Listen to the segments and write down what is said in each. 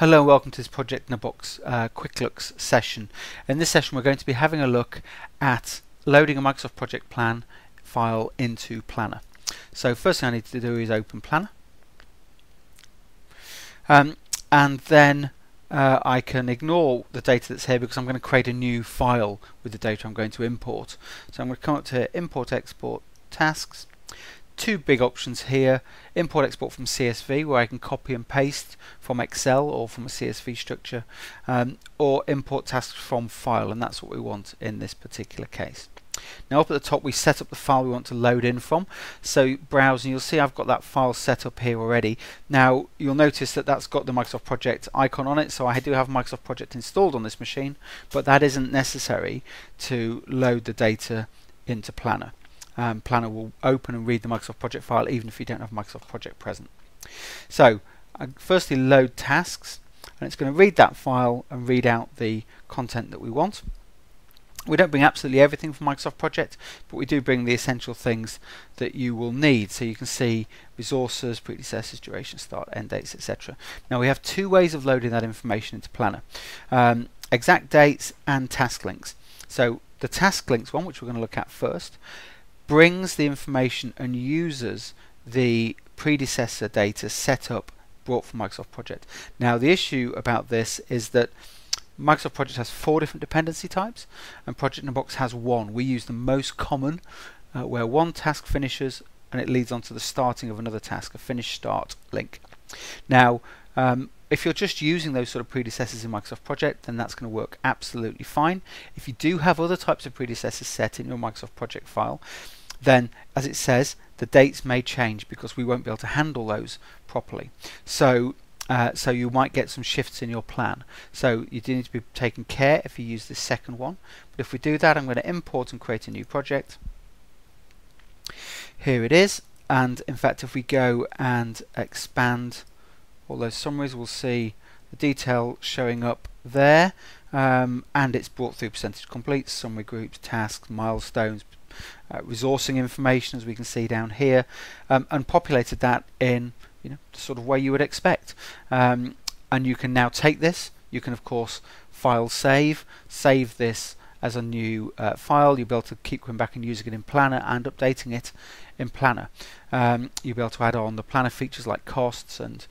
Hello and welcome to this Project in a Box uh, Quick Looks session. In this session we're going to be having a look at loading a Microsoft Project Plan file into Planner. So first thing I need to do is open Planner um, and then uh, I can ignore the data that's here because I'm going to create a new file with the data I'm going to import. So I'm going to come up to Import Export Tasks two big options here. Import export from CSV where I can copy and paste from Excel or from a CSV structure um, or import tasks from file and that's what we want in this particular case. Now up at the top we set up the file we want to load in from. So browse and you'll see I've got that file set up here already. Now you'll notice that that's got the Microsoft Project icon on it so I do have Microsoft Project installed on this machine but that isn't necessary to load the data into Planner um, Planner will open and read the Microsoft Project file even if you don't have Microsoft Project present. So I firstly load tasks and it's going to read that file and read out the content that we want. We don't bring absolutely everything from Microsoft Project, but we do bring the essential things that you will need. So you can see resources, predecessors, duration, start, end dates, etc. Now we have two ways of loading that information into Planner. Um, exact dates and task links. So the task links one, which we're going to look at first, brings the information and uses the predecessor data set up brought from Microsoft Project. Now the issue about this is that Microsoft Project has four different dependency types and Project in a Box has one. We use the most common uh, where one task finishes and it leads on to the starting of another task, a finish start link. Now um, if you're just using those sort of predecessors in Microsoft Project, then that's going to work absolutely fine. If you do have other types of predecessors set in your Microsoft Project file, then as it says the dates may change because we won't be able to handle those properly. So uh, so you might get some shifts in your plan. So you do need to be taking care if you use the second one. But if we do that I'm going to import and create a new project. Here it is. And in fact if we go and expand all those summaries we'll see the detail showing up there. Um, and it's brought through percentage complete, summary groups, tasks, milestones, uh, resourcing information as we can see down here um, and populated that in you know the sort of way you would expect. Um, and you can now take this. You can of course file save save this as a new uh, file. You'll be able to keep going back and using it in Planner and updating it in Planner. Um, you'll be able to add on the Planner features like costs and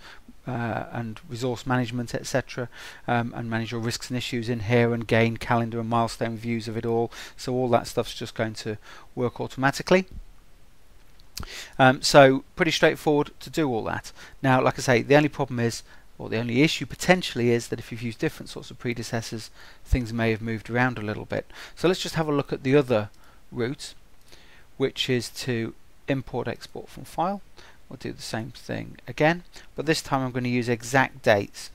uh, and resource management, etc., um, and manage your risks and issues in here, and gain calendar and milestone views of it all. So all that stuff's just going to work automatically. Um, so pretty straightforward to do all that. Now, like I say, the only problem is, or the only issue potentially is that if you've used different sorts of predecessors, things may have moved around a little bit. So let's just have a look at the other route, which is to import export from file. We'll do the same thing again, but this time I'm going to use exact dates.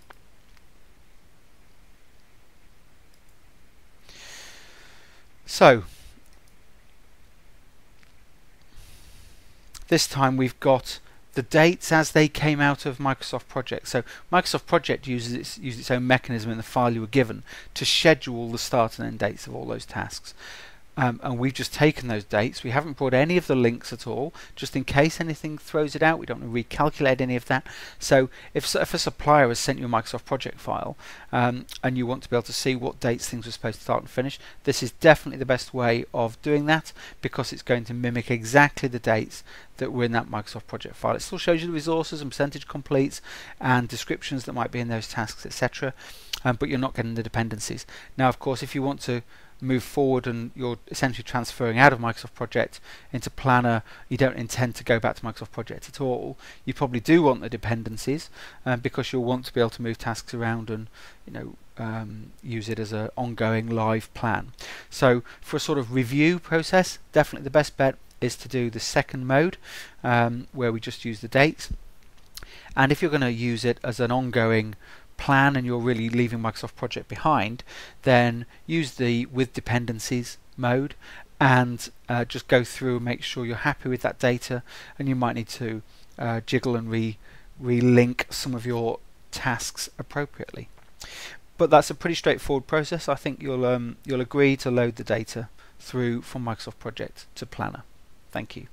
So, this time we've got the dates as they came out of Microsoft Project. So Microsoft Project uses its, uses its own mechanism in the file you were given to schedule the start and end dates of all those tasks. Um, and we've just taken those dates. We haven't brought any of the links at all, just in case anything throws it out. We don't want to recalculate any of that. So if, if a supplier has sent you a Microsoft project file um, and you want to be able to see what dates things were supposed to start and finish, this is definitely the best way of doing that because it's going to mimic exactly the dates that were in that Microsoft project file. It still shows you the resources and percentage completes and descriptions that might be in those tasks, etc. Um, but you're not getting the dependencies. Now, of course, if you want to move forward and you're essentially transferring out of Microsoft Project into Planner, you don't intend to go back to Microsoft Project at all. You probably do want the dependencies um, because you'll want to be able to move tasks around and you know um, use it as an ongoing live plan. So for a sort of review process, definitely the best bet is to do the second mode um, where we just use the dates. And if you're going to use it as an ongoing plan and you're really leaving Microsoft Project behind, then use the with dependencies mode and uh, just go through and make sure you're happy with that data and you might need to uh, jiggle and re relink some of your tasks appropriately. But that's a pretty straightforward process. I think you'll um, you'll agree to load the data through from Microsoft Project to Planner. Thank you.